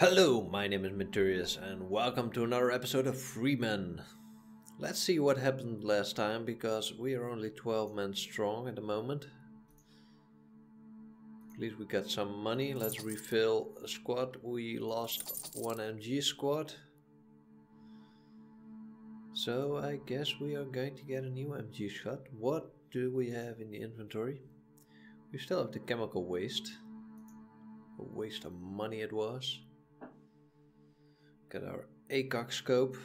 Hello, my name is Menturius, and welcome to another episode of Freeman. Let's see what happened last time because we are only 12 men strong at the moment. At least we got some money. Let's refill a squad. We lost one MG squad. So I guess we are going to get a new MG squad. What do we have in the inventory? We still have the chemical waste. A waste of money it was. Got our ACOG scope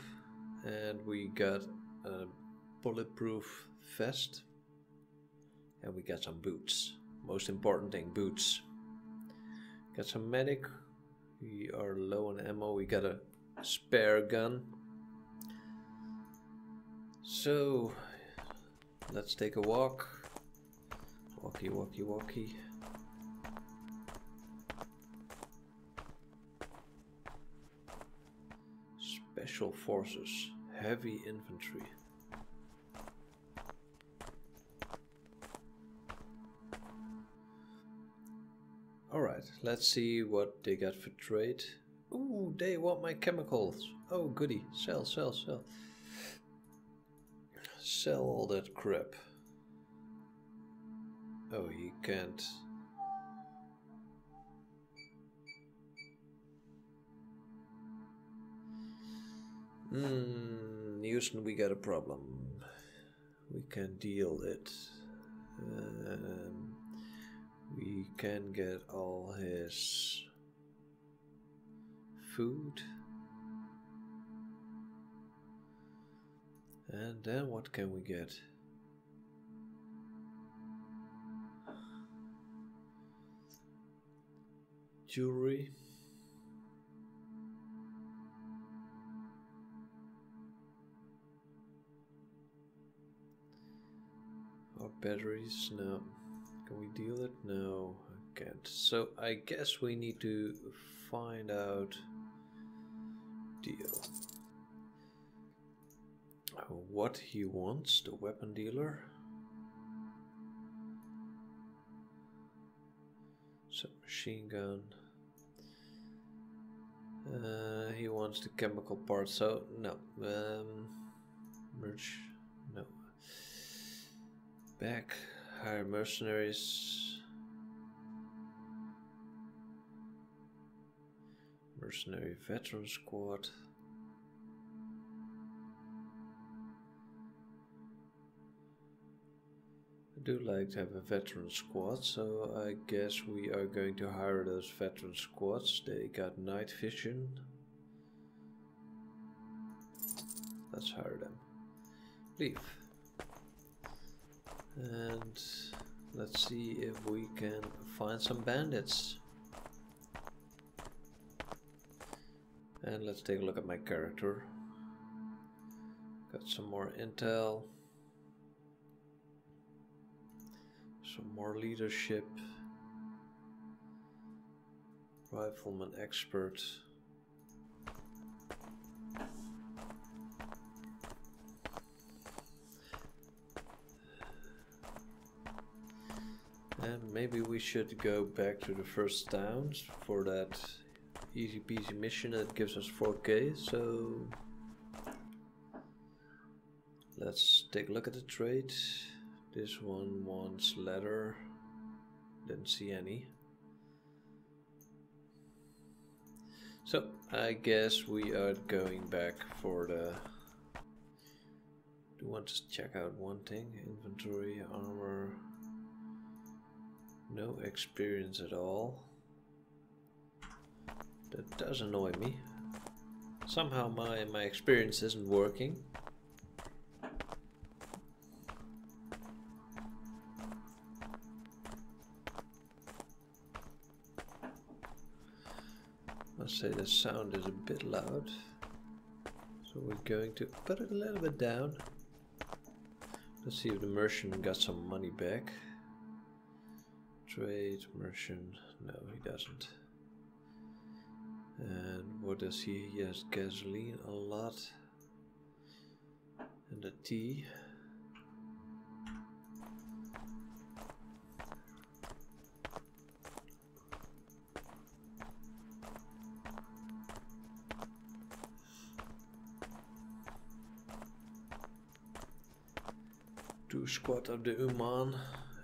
and we got a bulletproof vest and we got some boots. Most important thing, boots. Got some medic. We are low on ammo. We got a spare gun. So let's take a walk. Walkie, walkie, walkie. Special Forces, Heavy Infantry. Alright, let's see what they got for trade. Ooh, they want my chemicals. Oh, goody. Sell, sell, sell. Sell all that crap. Oh, he can't. Hmm, Houston, we got a problem. We can deal it. Um, we can get all his food. And then what can we get? Jewelry. Batteries? No. Can we deal it? No, I can't. So I guess we need to find out deal. What he wants, the weapon dealer. Submachine gun. Uh, he wants the chemical part, so no. Um, no. Back, hire mercenaries. Mercenary veteran squad. I do like to have a veteran squad, so I guess we are going to hire those veteran squads. They got night vision. Let's hire them. Leave. And let's see if we can find some bandits. And let's take a look at my character. Got some more intel. Some more leadership. Rifleman expert. Maybe we should go back to the first towns for that easy peasy mission that gives us 4k. So let's take a look at the trade. This one wants leather. Didn't see any. So I guess we are going back for the. Do want to check out one thing? Inventory, armor. No experience at all. That does annoy me. Somehow my, my experience isn't working. Must say the sound is a bit loud. So we're going to put it a little bit down. Let's see if the merchant got some money back. Trade, merchant. No, he doesn't. And what does he? He has gasoline a lot. And a tea. Two squad of the Uman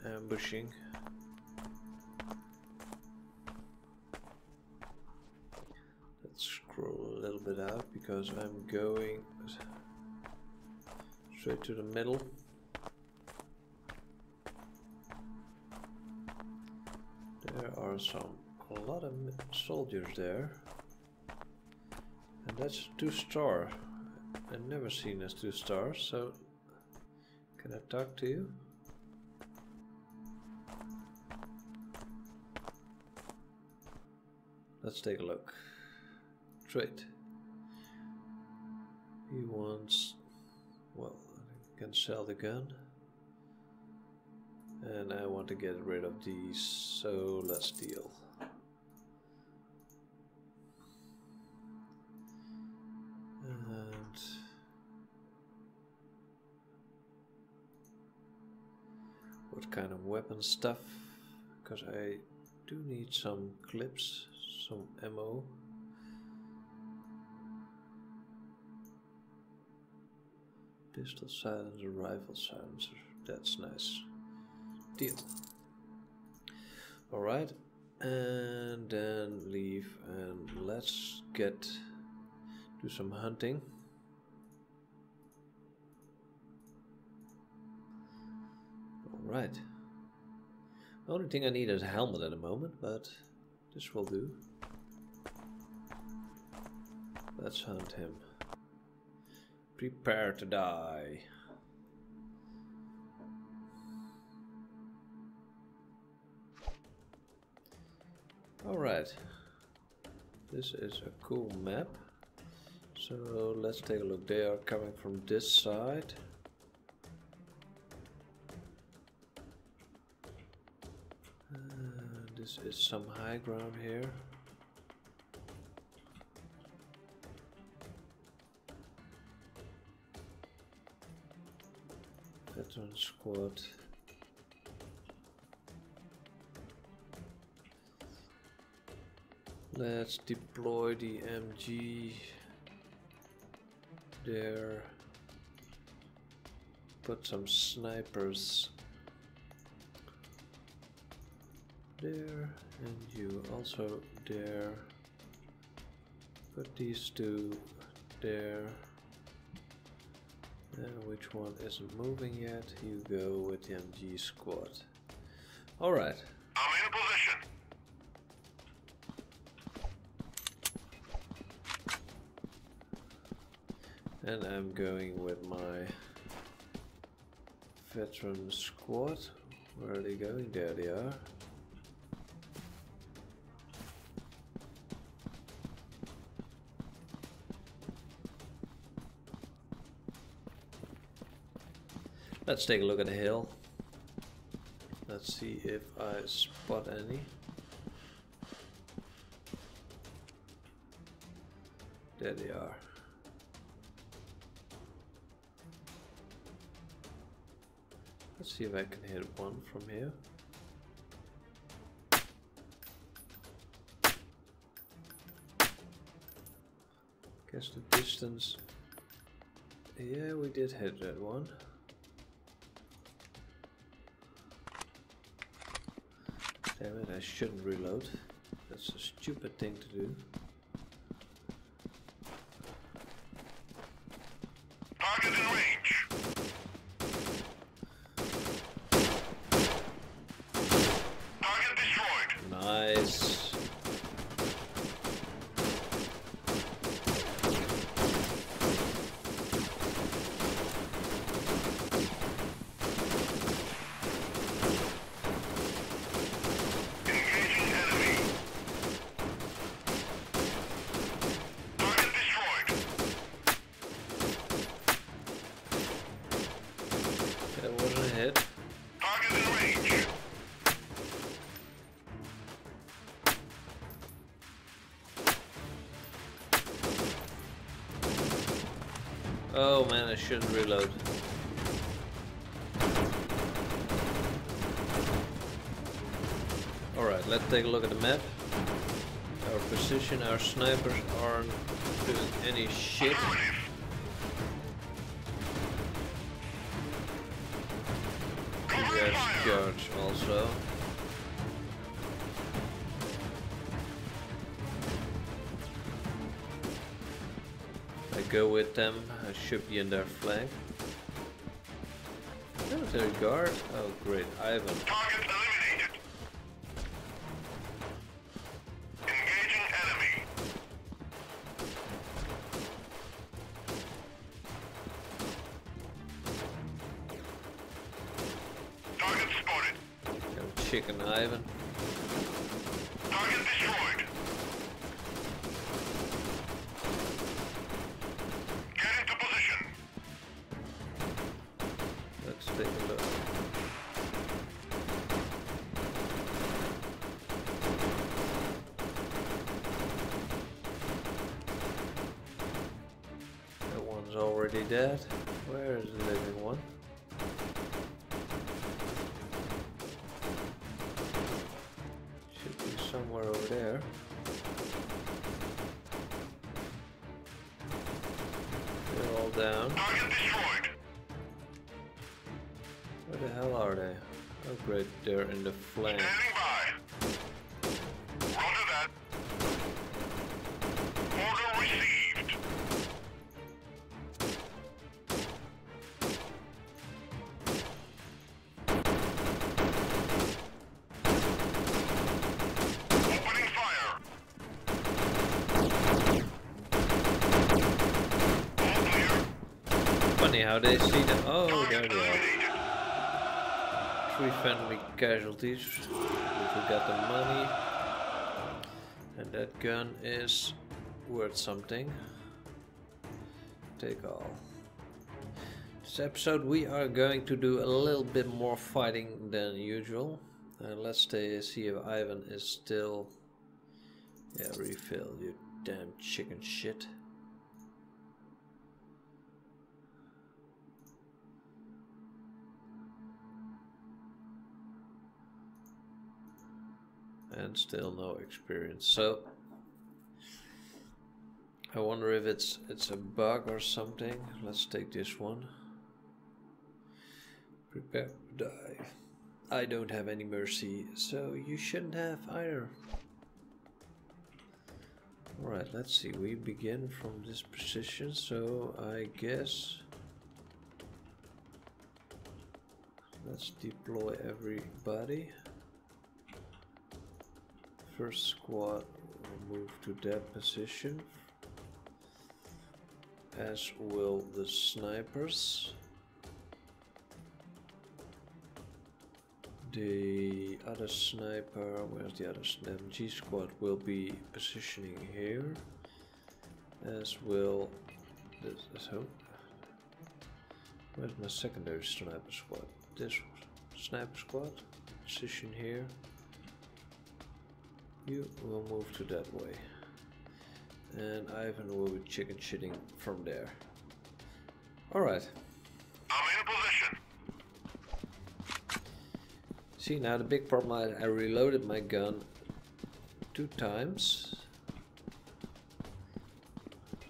ambushing. Because I'm going straight to the middle. There are some a lot of soldiers there. And that's two star. I've never seen as two stars, so can I talk to you? Let's take a look. Trade. Sell the gun. And I want to get rid of these, so let's deal. And what kind of weapon stuff? Because I do need some clips, some ammo. Pistol silencer, rifle silencer. That's nice. Deal. Alright. And then leave and let's get do some hunting. Alright. The only thing I need is a helmet at the moment, but this will do. Let's hunt him. Prepare to die. Alright. This is a cool map. So let's take a look. They are coming from this side. Uh, this is some high ground here. Squad. Let's deploy the MG there. Put some snipers there and you also there. Put these two there. And which one isn't moving yet? You go with the MG squad. Alright. I'm in position. And I'm going with my veteran squad. Where are they going? There they are. Let's take a look at the hill. Let's see if I spot any. There they are. Let's see if I can hit one from here. Guess the distance. Yeah, we did hit that one. I shouldn't reload. That's a stupid thing to do. Oh man, I shouldn't reload. Alright, let's take a look at the map. Our position, our snipers aren't doing any shit. There's fire! George also. Go with them, I should be in their flank. Oh, Military guard? Oh great, Ivan. Target eliminated. Engaging enemy. Target spotted. Chicken Ivan. Target destroyed. Opening fire. All clear. Funny how they see them. Oh, there they are. Three friendly casualties. We got the money. And that gun is worth something. Take all. This episode we are going to do a little bit more fighting than usual. Uh, let's stay, see if Ivan is still... Yeah, refill, you damn chicken shit. And still no experience. So I wonder if it's it's a bug or something. Let's take this one. Prepare to die. I don't have any mercy, so you shouldn't have either. Alright, let's see. We begin from this position, so I guess let's deploy everybody. First squad will move to that position, as will the snipers. The other sniper, where's the other MG squad, will be positioning here, as will this. So, where's my secondary sniper squad? This sniper squad, position here. You will move to that way. And Ivan will be chicken shitting from there. Alright. I'm in position. See now the big problem I, I reloaded my gun two times.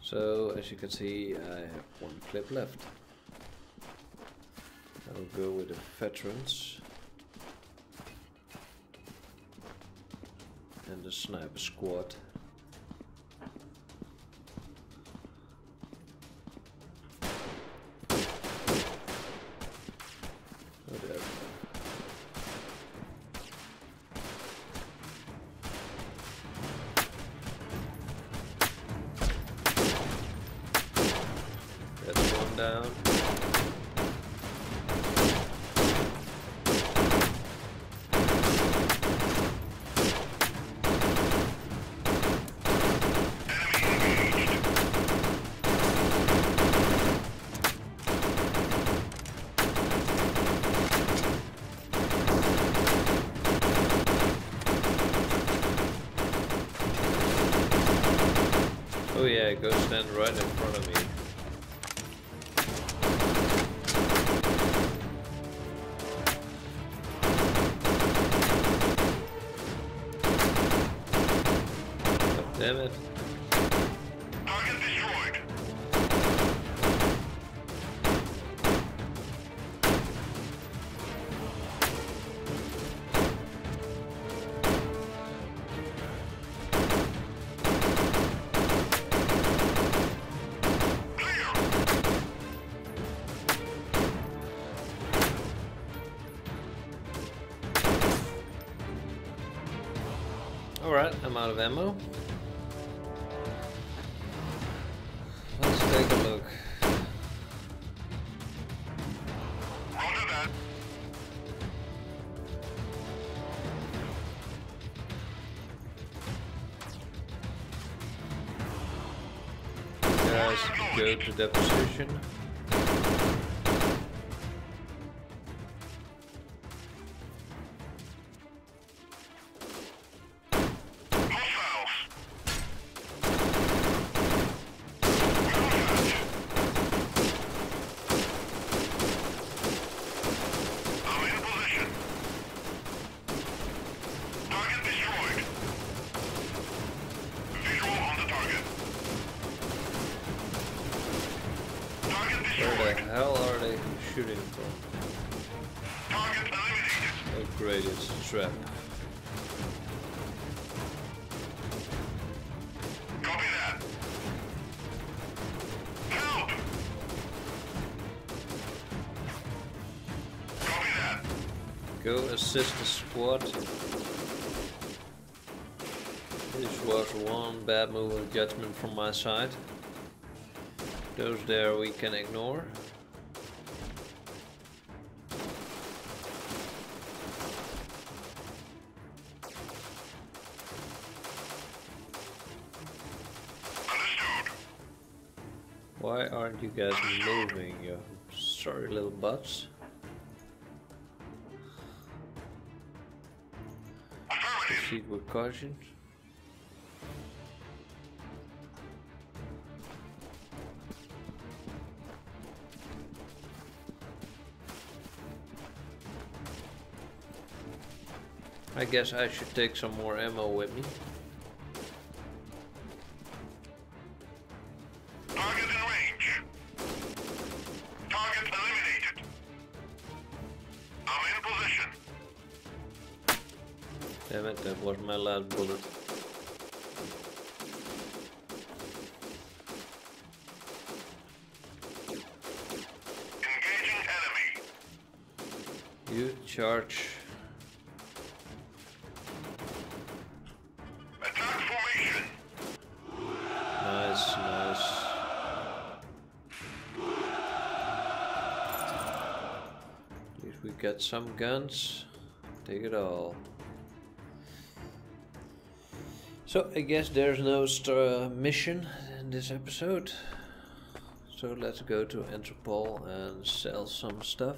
So as you can see I have one clip left. I'll go with the veterans. The sniper squad. Oh, there we go. That's one down. Enemy engaged. Yeah, go stand right in front of Alright, I'm out of ammo. Let's take a look. Guys, go to that position. Eliminated. Great, it's a trap. Copy that. Help! Copy that. Go assist the squad. This was one bad move of judgment from my side. Those there we can ignore. You guys moving, you sorry little butts? Proceed with caution. I guess I should take some more ammo with me. Bullet. Engaging enemy. You charge. Attack formation. Nice, nice. Least we got some guns. Take it all. So I guess there's no mission in this episode. So let's go to Entropol and sell some stuff.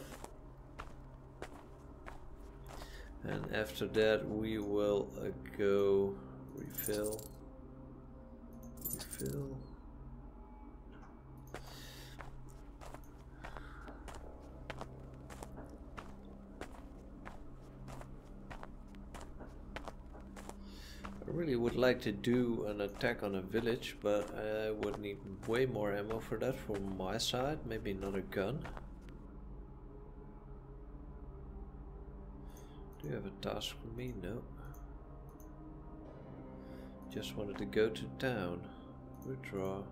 And after that we will uh, go refill. Refill. I really would like to do an attack on a village, but I would need way more ammo for that from my side. Maybe another gun. Do you have a task for me? No. Just wanted to go to town. Withdraw.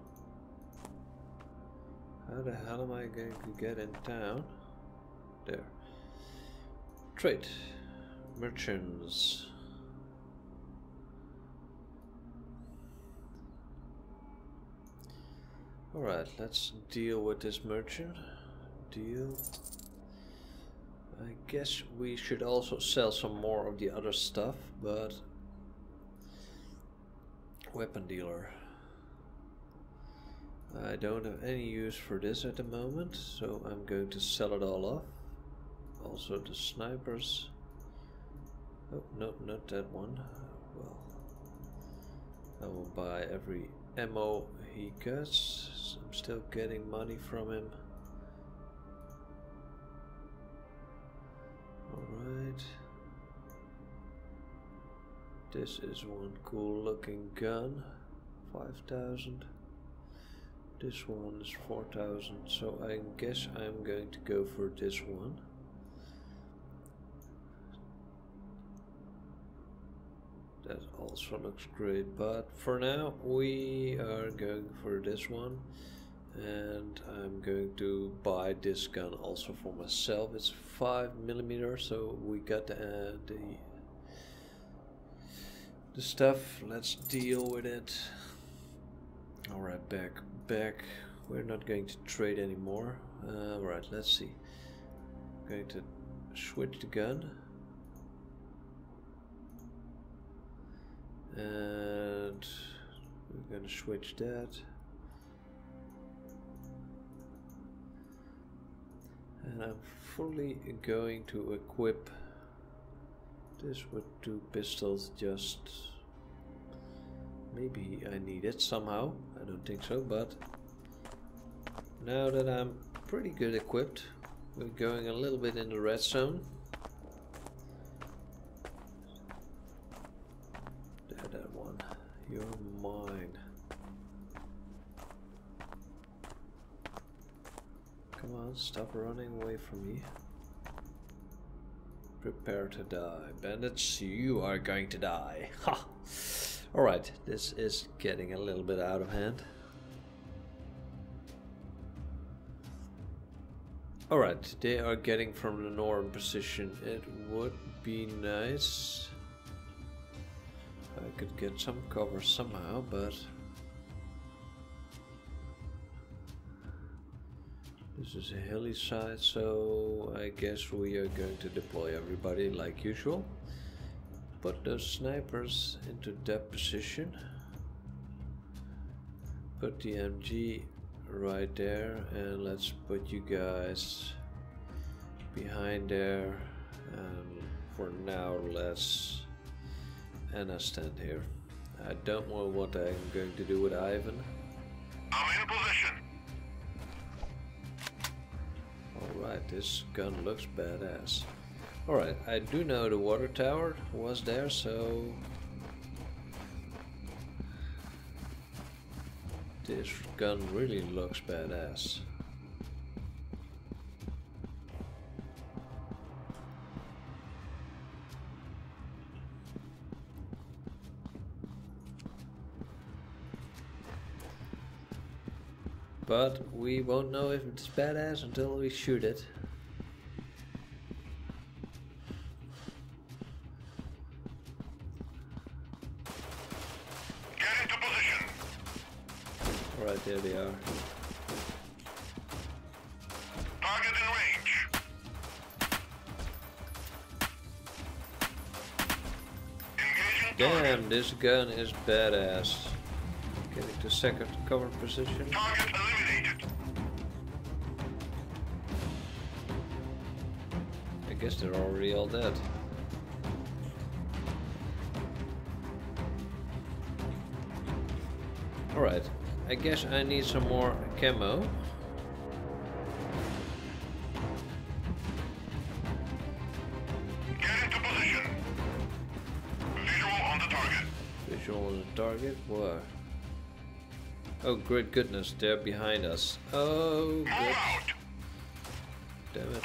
How the hell am I going to get in town? There. Trade. Merchants. Alright, let's deal with this merchant. Deal. I guess we should also sell some more of the other stuff, but weapon dealer. I don't have any use for this at the moment, so I'm going to sell it all off. Also the snipers. Oh, no, not that one. Well, I will buy every ammo he gets. I'm still getting money from him. Alright. This is one cool looking gun. 5000. This one is 4000, so I guess I'm going to go for this one. That also looks great, but for now we are going for this one and I'm going to buy this gun also for myself. It's 5 millimeter, so we got the, uh, the the stuff. Let's deal with it. Alright, back, back. We're not going to trade anymore. Uh, Alright, let's see. I'm going to switch the gun. And we're going to switch that. And I'm fully going to equip this with two pistols just maybe I need it somehow I don't think so but now that I'm pretty good equipped we're going a little bit in the red zone there that one you're mine come on stop running away from me Prepare to die. Bandits, you are going to die. Ha! Alright, this is getting a little bit out of hand. Alright, they are getting from the northern position. It would be nice. Could get some cover somehow, but This is a hilly side, so I guess we are going to deploy everybody like usual. Put those snipers into that position. Put the MG right there and let's put you guys behind there and for now let's Anna stand here. I don't know what I'm going to do with Ivan. I'm in a position. Alright, this gun looks badass. Alright, I do know the water tower was there, so... This gun really looks badass. But we won't know if it's badass until we shoot it. Get into position. Alright, there they are. Target in range. Engaging. Damn, this gun is badass. Getting to second cover position. Guess they're already all dead. Alright, I guess I need some more camo. Get into position. Visual on the target. Visual on the target, where? Oh, great goodness, they're behind us. Oh, good. out. Damn it.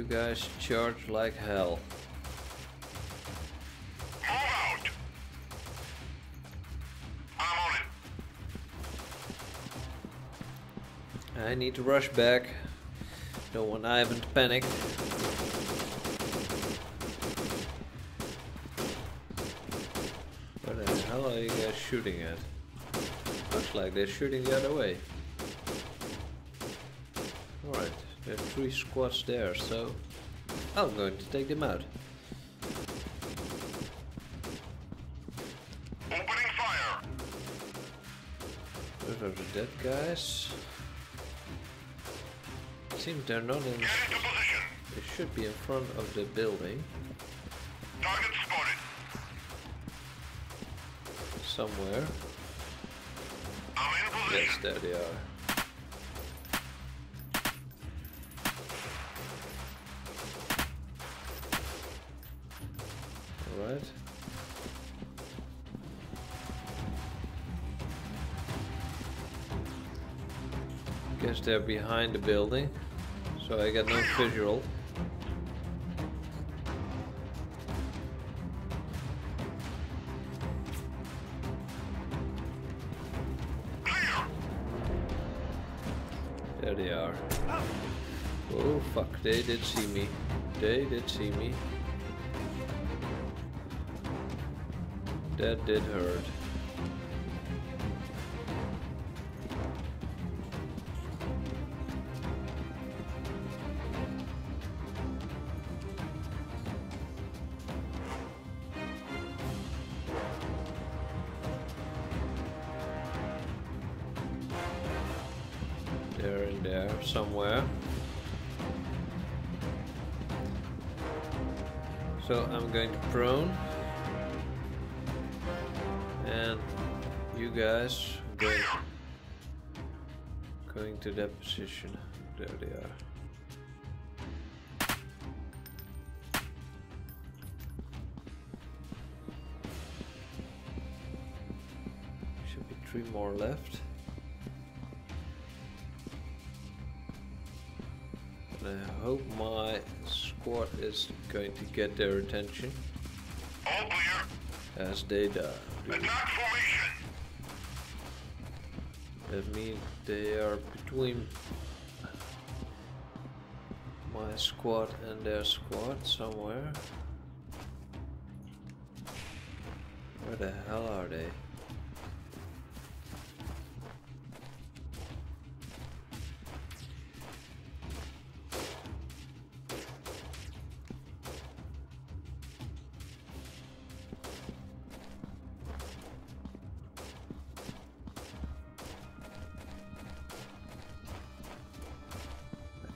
You guys charge like hell. I'm on it. I need to rush back. Don't want Ivan to panic. What the hell are you guys shooting at? Looks like they're shooting the other way. Alright, there are three squads there, so I'm going to take them out. Opening fire. Those are the dead guys. Seems they're not in. Get into position. They should be in front of the building Target spotted. somewhere. I'm in Yes, there they are. Guess they're behind the building, so I got no visual. There they are. Oh fuck, they did see me. They did see me. That did hurt. Guys going, going to that position. There they are. Should be three more left. And I hope my squad is going to get their attention All clear. as they do. Attack formation. That means they are between my squad and their squad somewhere. Where the hell are they?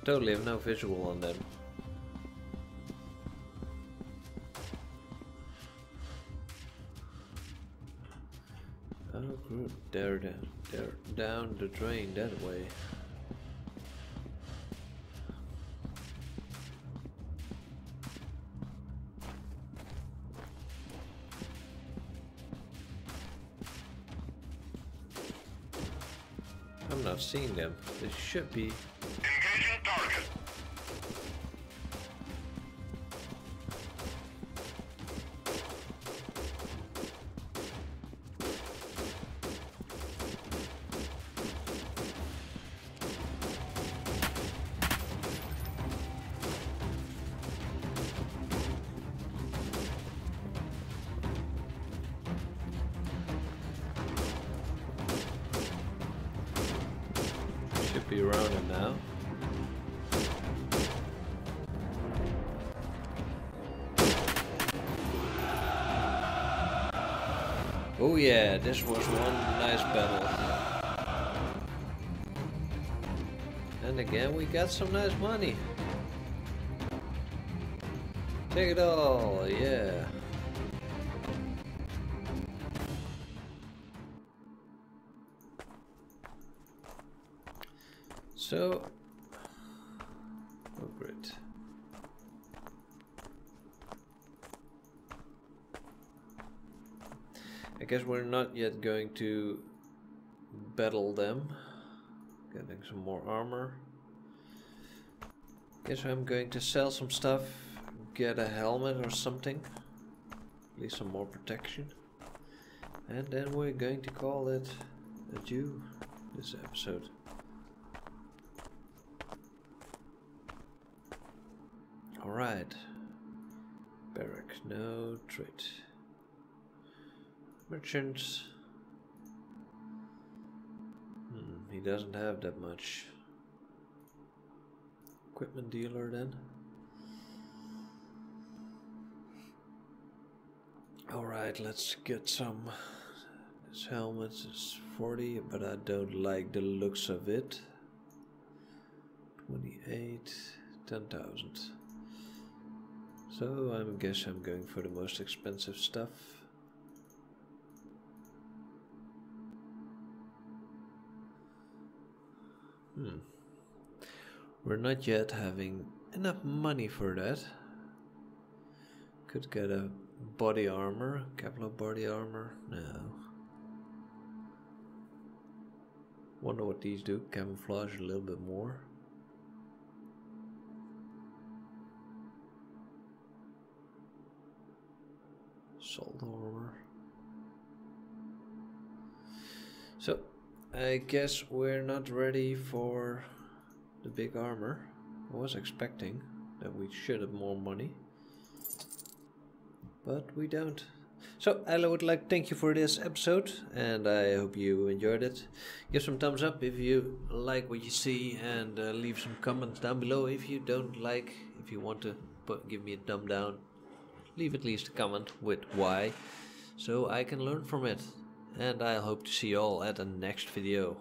Totally have no visual on them. Oh, good. They're down. They're down the drain that way. I'm not seeing them. They should be be around him now. Oh yeah, this was one nice battle. And again we got some nice money. Take it all, yeah. So, not yet going to battle them. Getting some more armor. Guess I'm going to sell some stuff, get a helmet or something. At least some more protection. And then we're going to call it a Jew this episode. Alright. Barrack, no trade. Merchants. Hmm, he doesn't have that much. Equipment dealer then. Alright, let's get some. This helmet is 40, but I don't like the looks of it. 28, 10,000. So I guess I'm going for the most expensive stuff. Hmm. We're not yet having enough money for that. Could get a body armor, Kevlar body armor. No. Wonder what these do. Camouflage a little bit more. Salt armor. So, I guess we're not ready for the big armor. I was expecting that we should have more money. But we don't. So I would like thank you for this episode, and I hope you enjoyed it. Give some thumbs up if you like what you see, and uh, leave some comments down below if you don't like. If you want to put, give me a thumb down, leave at least a comment with why, so I can learn from it. And I hope to see you all at the next video.